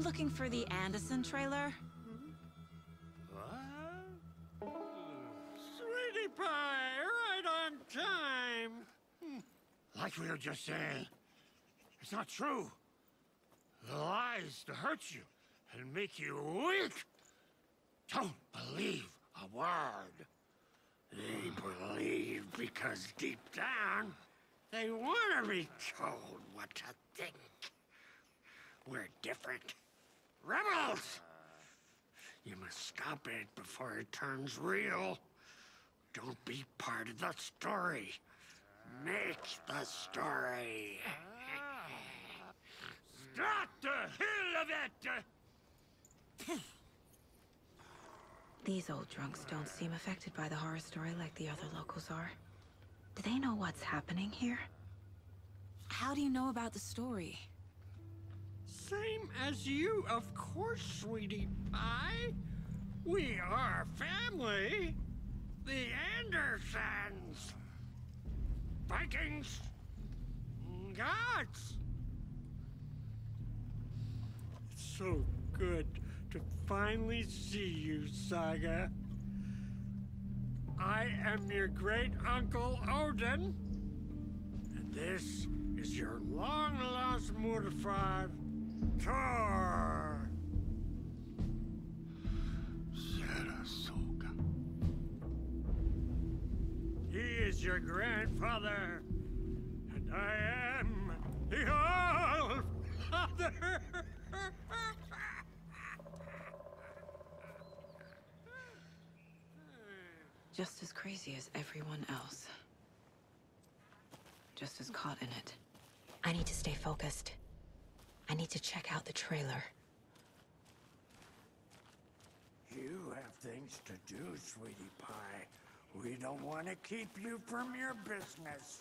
I'm looking for the Anderson trailer. What? Sweetie pie, right on time. Hmm. Like we were just saying, it's not true. The lies to hurt you and make you weak. Don't believe a word. They believe because deep down, they want to be told what to think. We're different. Rebels! You must stop it before it turns real. Don't be part of the story. Make the story. Start the hell of it! These old drunks don't seem affected by the horror story like the other locals are. Do they know what's happening here? How do you know about the story? Same as you, of course, sweetie pie. We are family. The Andersons. Vikings. Gods. It's so good to finally see you, Saga. I am your great uncle Odin. And this is your long lost morfar, Tor. Sarasota. He is your grandfather, and I am the All Father. Just as crazy as everyone else. Just as caught in it. I need to stay focused. I need to check out the trailer. You have things to do, sweetie pie. We don't want to keep you from your business.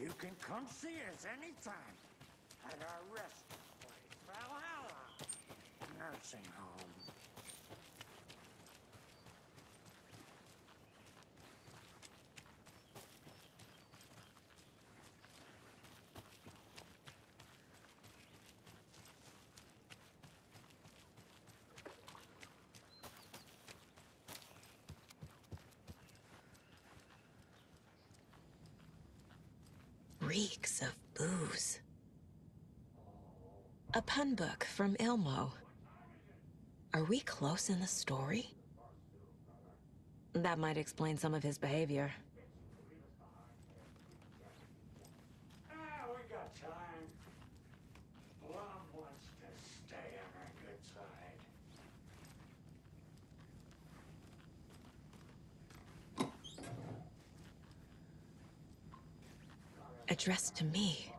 You can come see us anytime at our resting place, Valhalla Nursing Home. Reeks of booze. A pun book from Ilmo. Are we close in the story? That might explain some of his behavior. Ah, we got time. Blum wants to stay on our good side. Addressed to me.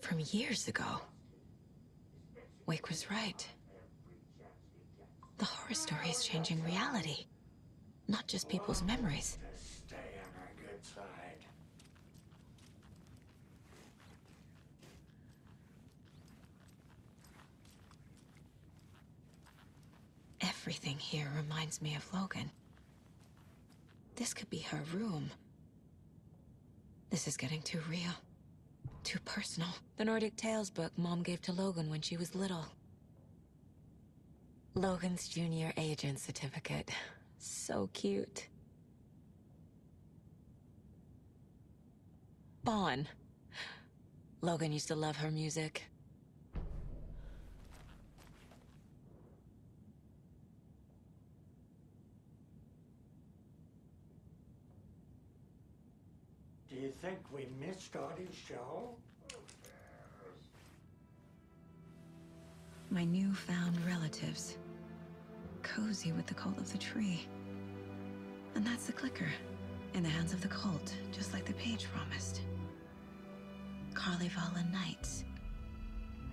From years ago. Wake was right. The horror story is changing reality. Not just people's memories. Everything here reminds me of Logan. This could be her room. This is getting too real. Too personal. The Nordic Tales book Mom gave to Logan when she was little. Logan's junior agent certificate. So cute. Bon. Logan used to love her music. Do you think we missed Audie's show? My newfound relatives. Cozy with the cult of the tree. And that's the clicker. In the hands of the cult, just like the page promised. Kalevala Knights.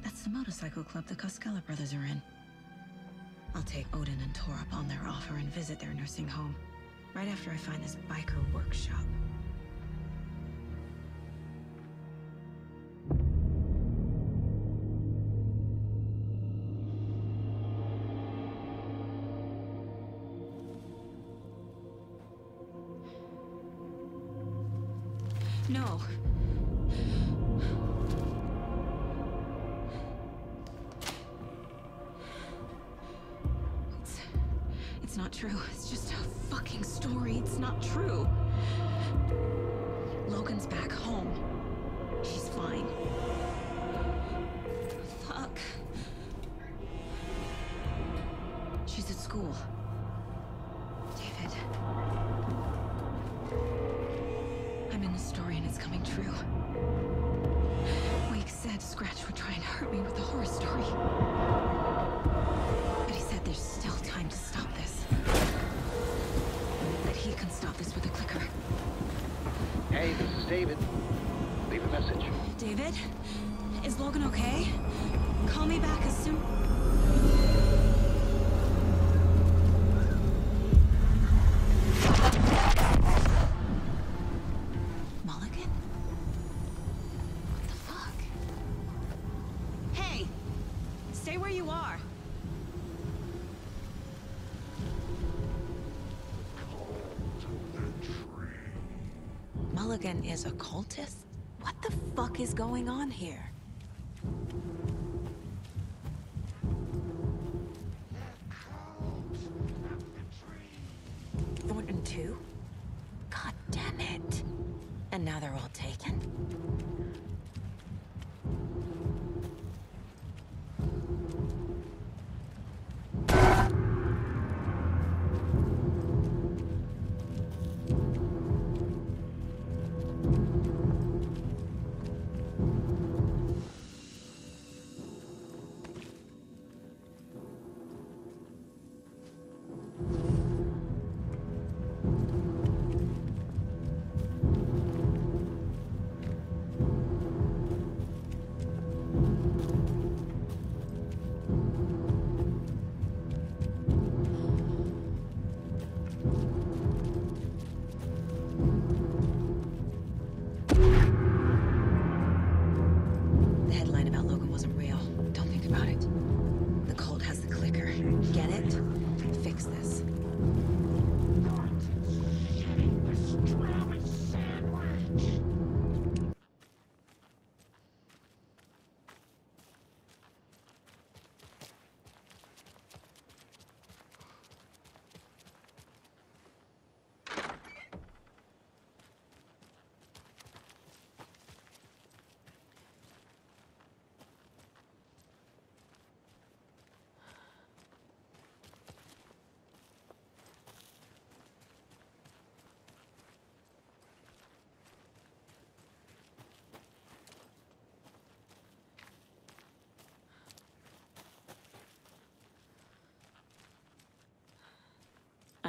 That's the motorcycle club the Koskela brothers are in. I'll take Odin and Tor up on their offer and visit their nursing home. Right after I find this biker workshop. It's coming true. Wake said Scratch would try and hurt me with the horror story. But he said there's still time to stop this. That he can stop this with a clicker. Hey, this is David. Leave a message. David? Is Logan okay? Call me back as soon... Is a cultist? What the fuck is going on here? Thornton too? God damn it. And now they're all taken?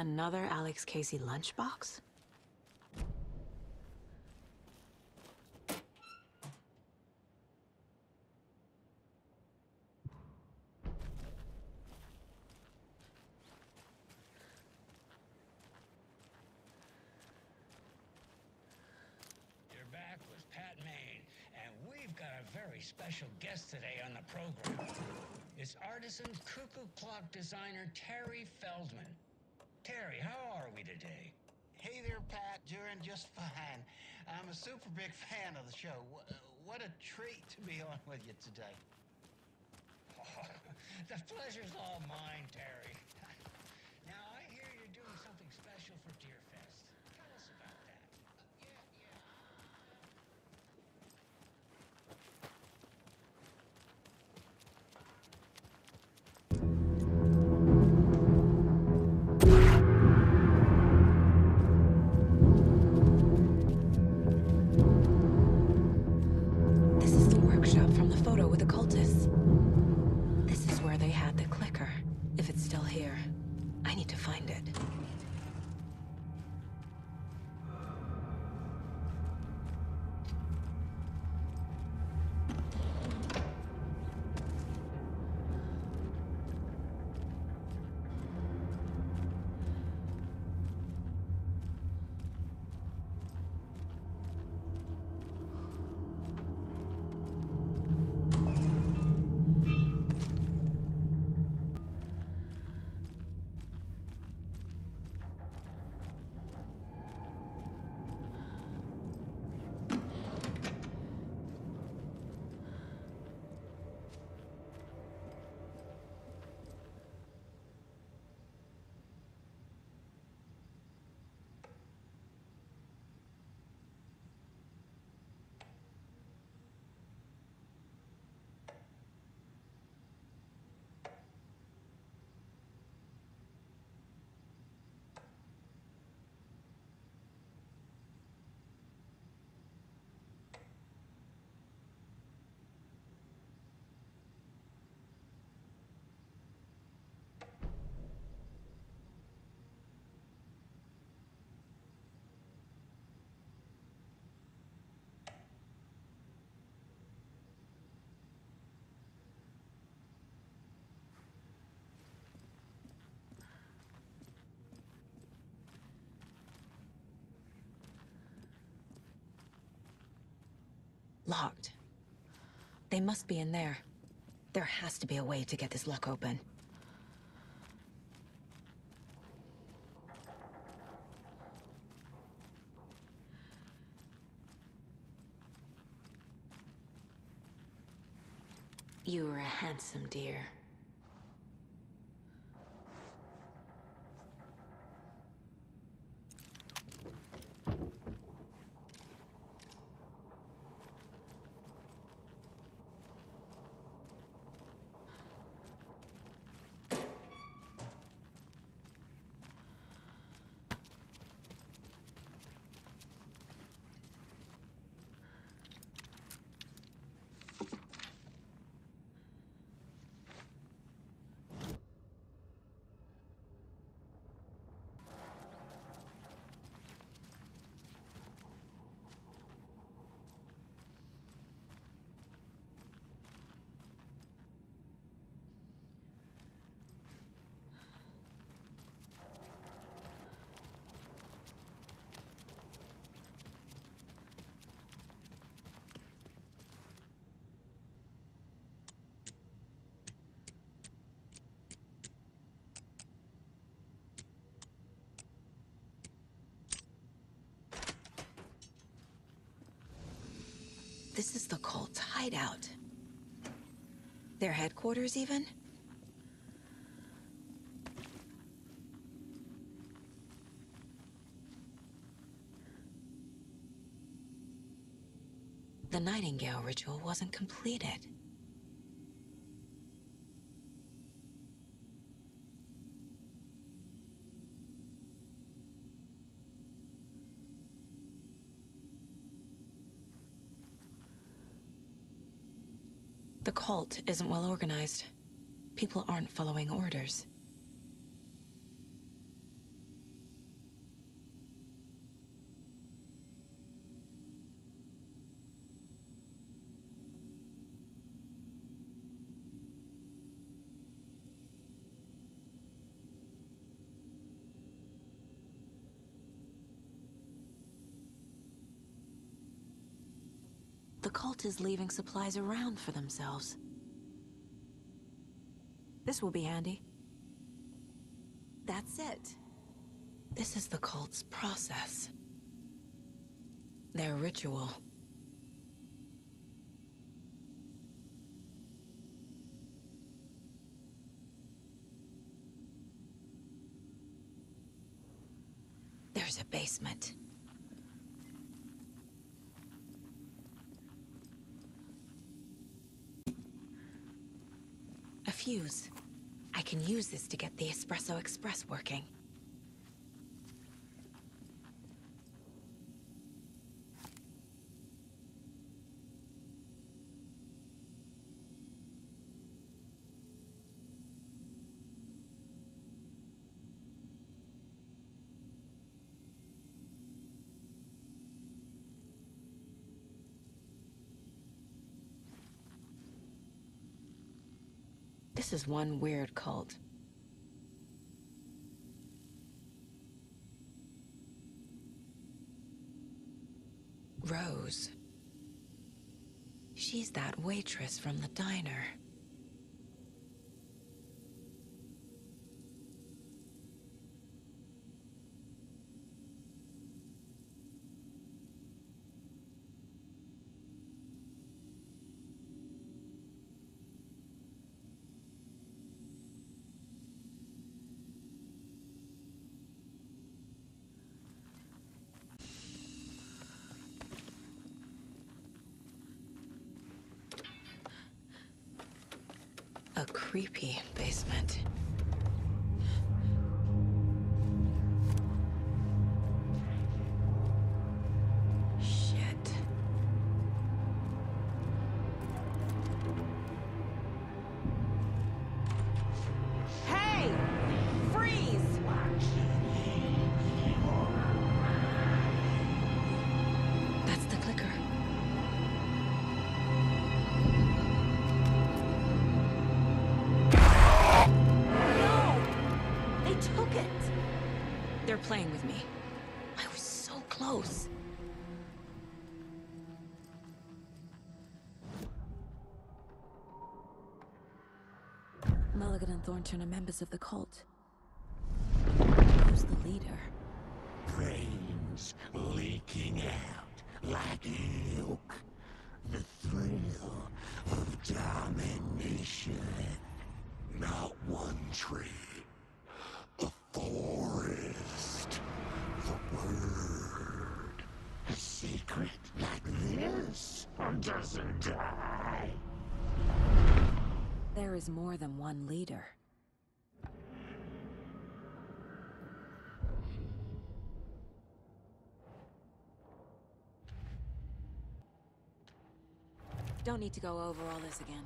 Another Alex Casey lunchbox? You're back with Pat Maine, and we've got a very special guest today on the program. It's artisan cuckoo clock designer Terry Feldman. Terry, how are we Hey there, Pat. Doing just fine. I'm a super big fan of the show. What a treat to be on with you today. the pleasure's all mine, Terry. Locked. They must be in there. There has to be a way to get this lock open. You are a handsome dear. This is the cult's hideout. Their headquarters, even? The Nightingale ritual wasn't completed. Cult isn't well organized. People aren't following orders. The is leaving supplies around for themselves. This will be handy. That's it. This is the cult's process. Their ritual. There's a basement. Fuse. I can use this to get the Espresso Express working. This is one weird cult. Rose. She's that waitress from the diner. A creepy basement. And Thornton are members of the cult. Who's the leader? Brains leaking out like milk. The thrill of domination. Not one tree. A forest. The word. A secret like this doesn't die. There is more than one leader. Don't need to go over all this again.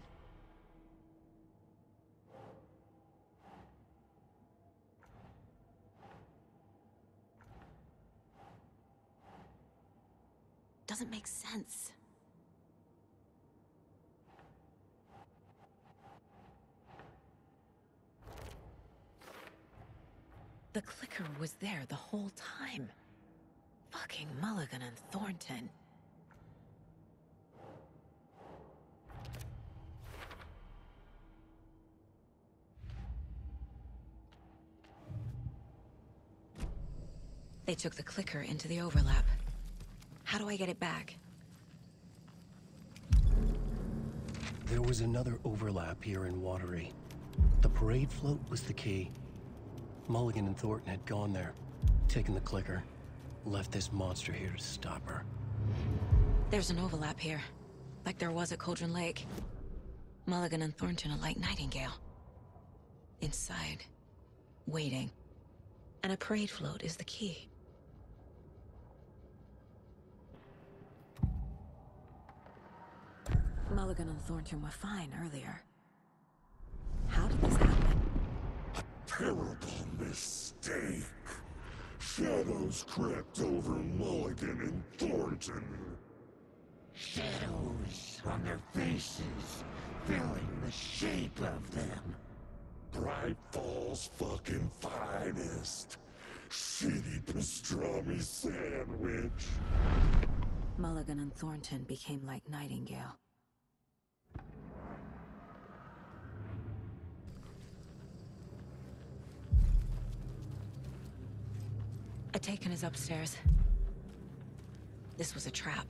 Doesn't make sense. The clicker was there the whole time. Fucking Mulligan and Thornton. They took the clicker into the overlap. How do I get it back? There was another overlap here in Watery. The parade float was the key. Mulligan and Thornton had gone there, taken the clicker, left this monster here to stop her. There's an overlap here, like there was at Cauldron Lake. Mulligan and Thornton are like Nightingale. Inside, waiting. And a parade float is the key. Mulligan and Thornton were fine earlier. How did this happen? Terrible mistake. Shadows crept over Mulligan and Thornton. Shadows on their faces, filling the shape of them. Bright Falls fucking finest. Shitty pastrami sandwich. Mulligan and Thornton became like Nightingale. Atakan is upstairs. This was a trap.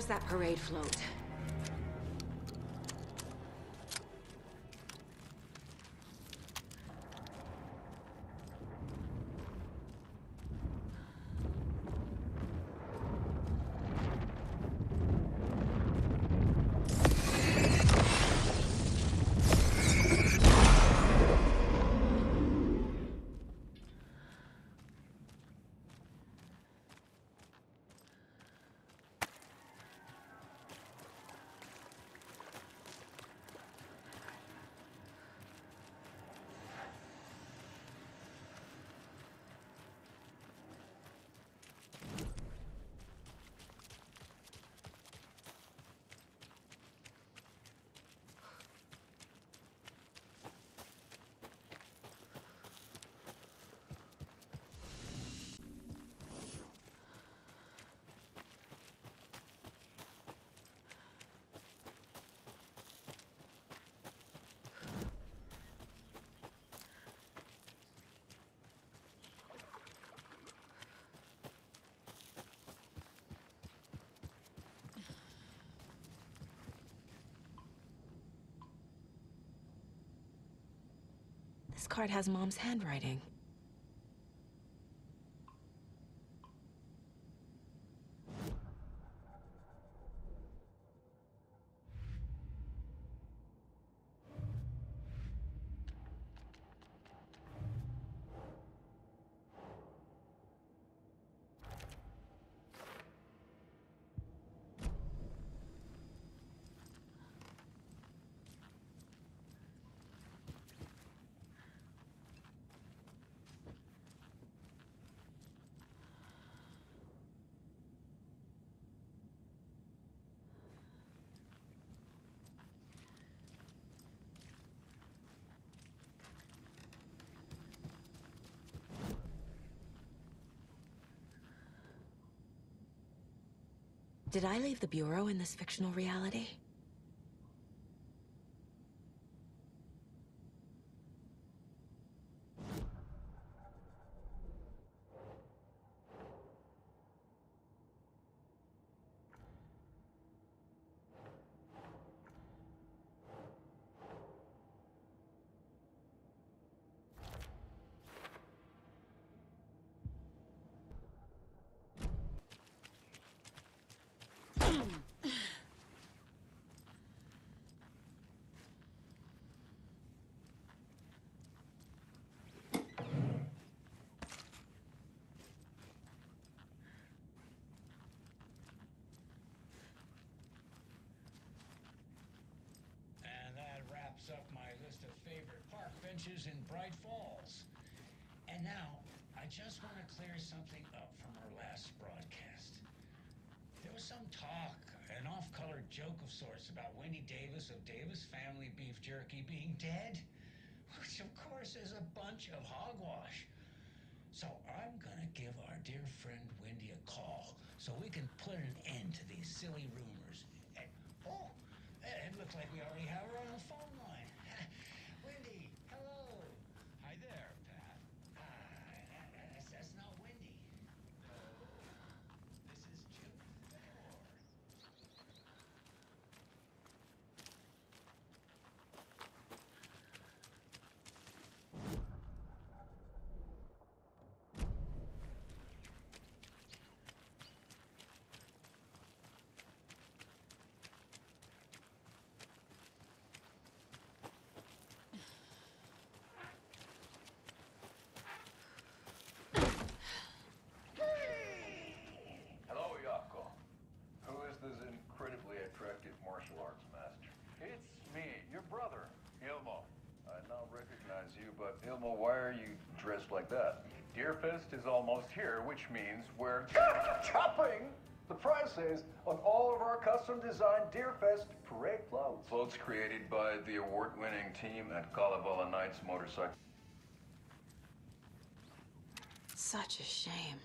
Where's that parade float? This card has Mom's handwriting. Did I leave the Bureau in this fictional reality? And that wraps up my list of favorite park benches in Bright Falls. And now, I just want to clear something up from our last broadcast. There was some talk, an off-color joke of sorts about Winnie Davis of Davis Family Beef Jerky being dead, which of course is a bunch of hogwash. So I'm gonna give our dear friend Wendy a call so we can put an end to these silly rumors. And, oh, it looks like we already have her on the phone line. Wendy, hello. Hi there, Pat. Ah, that- that's, that's not Wendy. This is Jim Thor. Hello, Jaakko. Who is this incredibly attractive martial arts master? It's me, your brother, Ilmo. I now recognize you, but Ilmo, why are you dressed like that? Deerfest is almost here, which means we're chopping the prices on all of our custom-designed Deerfest parade floats. Floats created by the award-winning team at Kalevala Knights Motorcycle. Such a shame.